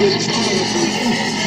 I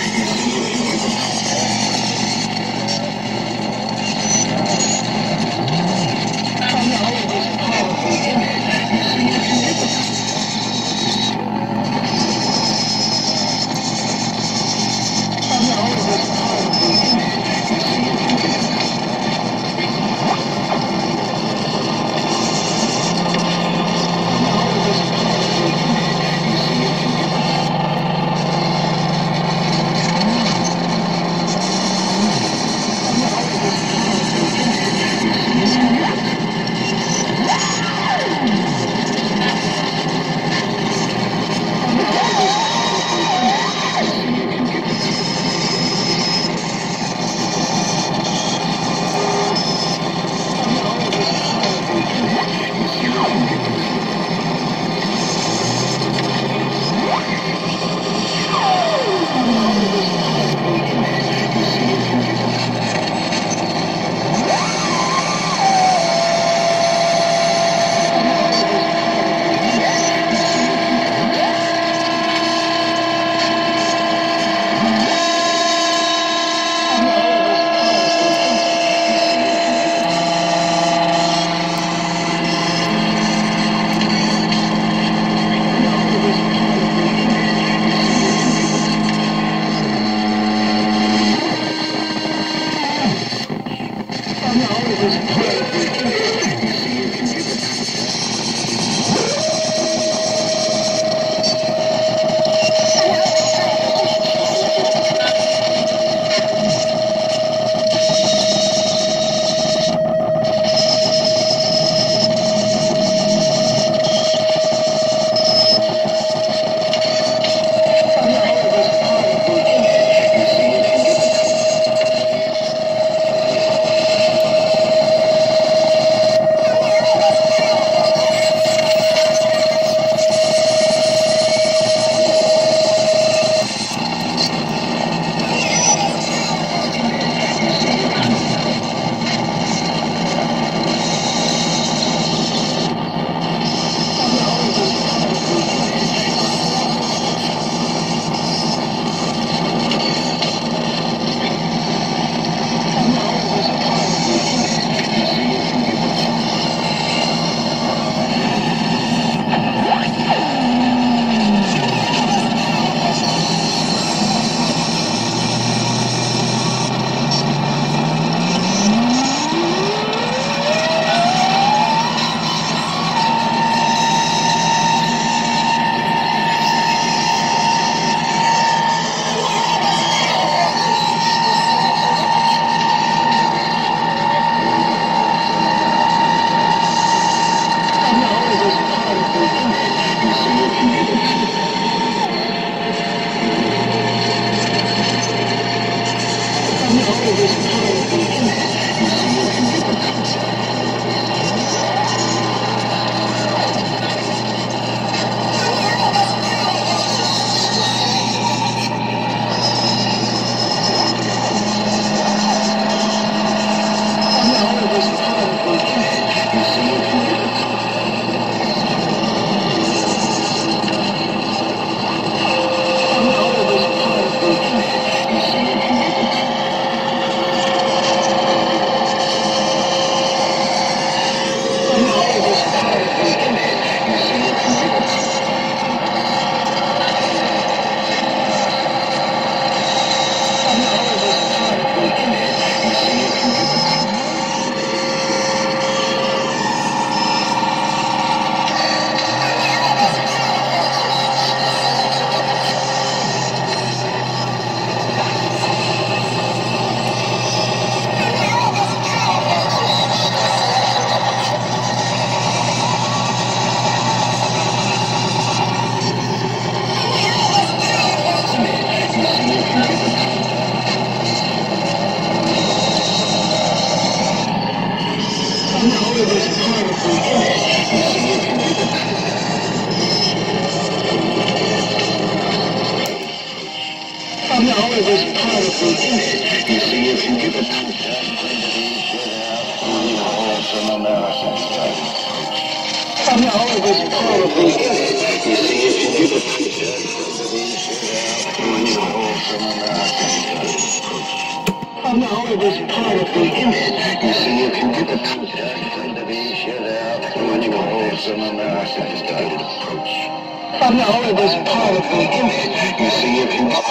よろしくお願いします。Know it was powerful. You see, if you give it wholesome America approach. Oh no, it was part of the image. You see, if you get the contact from the be shut out when you wholesome America approach. Oh no, it was part of the image. You see, if you